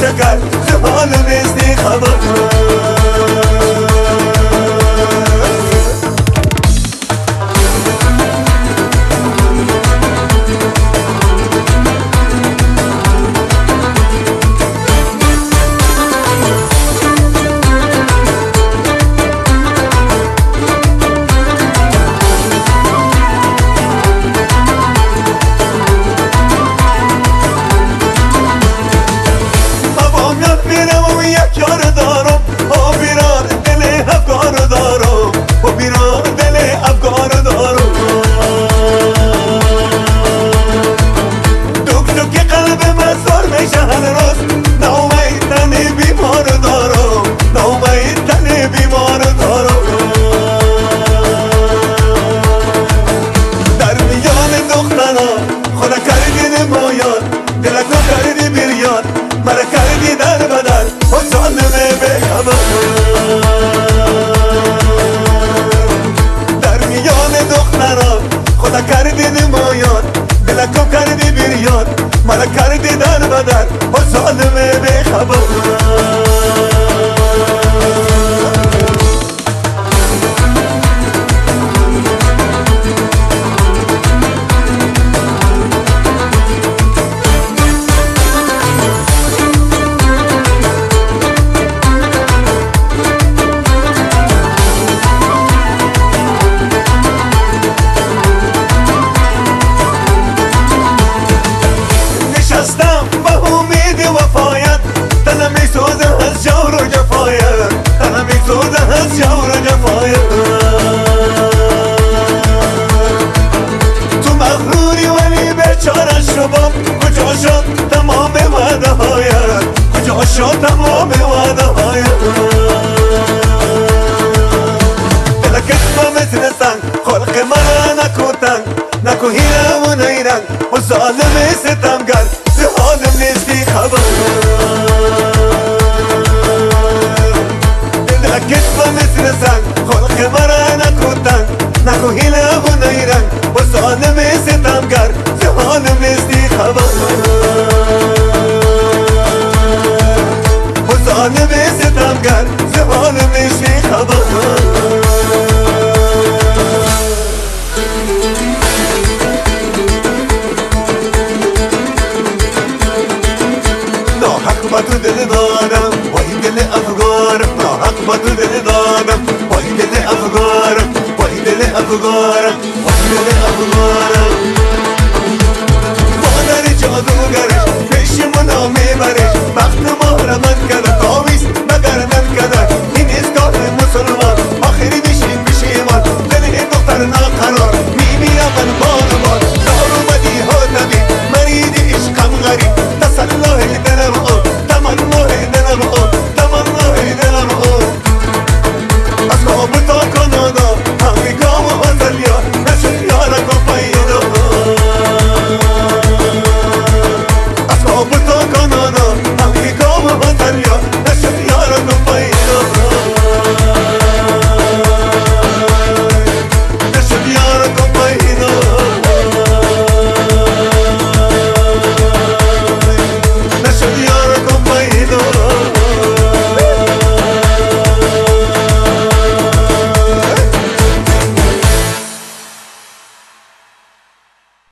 çakar Hanım ezdi kabaklar شهر روز نامه تن بیمار دارم مرا کردی در بدر با ظالمه بخبر شو تمام وعده های تو. تلکت با مثل سنگ خلق من نکو تنگ نکو هیرم و نیرنگ و ظالم ستمگر ز حالم نیستی خبر. تلکت با مثل سنگ خلق من نکو تنگ نکو هیرم عالم ستمگر ز عالم خبر. ناحق با تو دل دارم وای دل افگارم ناحق با تو دل دارم وای دل افگارم وای دل افگارم وای دل افگارم